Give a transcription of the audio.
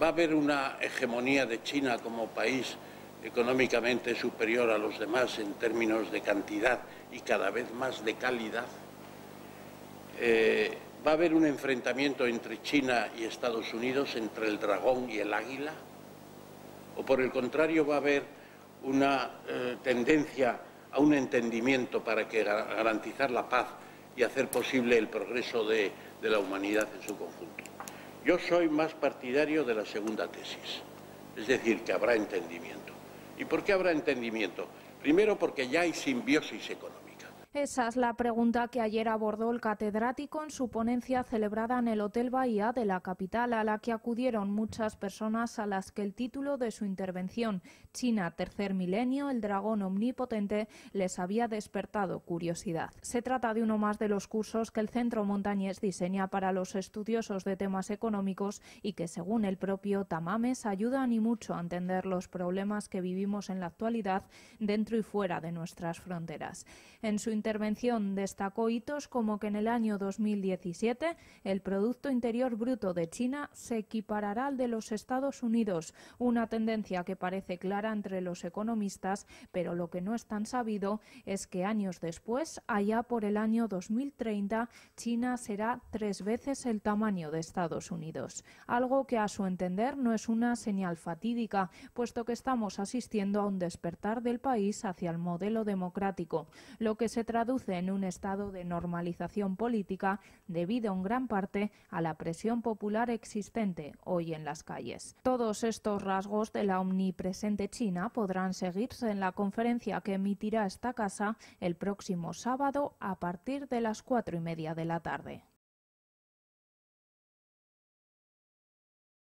va a haber una hegemonía de China como país económicamente superior a los demás en términos de cantidad y cada vez más de calidad. Eh, va a haber un enfrentamiento entre China y Estados Unidos, entre el dragón y el águila, o por el contrario va a haber una eh, tendencia a un entendimiento para que garantizar la paz y hacer posible el progreso de la humanidad en su conjunto. Yo soy más partidario de la segunda tesis, es decir, que habrá entendimiento. ¿Y por qué habrá entendimiento? Primero porque ya hay simbiosis económica. Esa es la pregunta que ayer abordó el catedrático en su ponencia celebrada en el Hotel Bahía de la capital, a la que acudieron muchas personas a las que el título de su intervención, China Tercer Milenio, el dragón omnipotente, les había despertado curiosidad. Se trata de uno más de los cursos que el Centro Montañés diseña para los estudiosos de temas económicos y que, según el propio Tamames, ayudan y mucho a entender los problemas que vivimos en la actualidad dentro y fuera de nuestras fronteras. En su intervención destacó hitos como que en el año 2017 el Producto Interior Bruto de China se equiparará al de los Estados Unidos, una tendencia que parece clara entre los economistas, pero lo que no es tan sabido es que años después, allá por el año 2030, China será tres veces el tamaño de Estados Unidos, algo que a su entender no es una señal fatídica, puesto que estamos asistiendo a un despertar del país hacia el modelo democrático, lo que se traduce en un estado de normalización política debido en gran parte a la presión popular existente hoy en las calles. Todos estos rasgos de la omnipresente China podrán seguirse en la conferencia que emitirá esta casa el próximo sábado a partir de las cuatro y media de la tarde.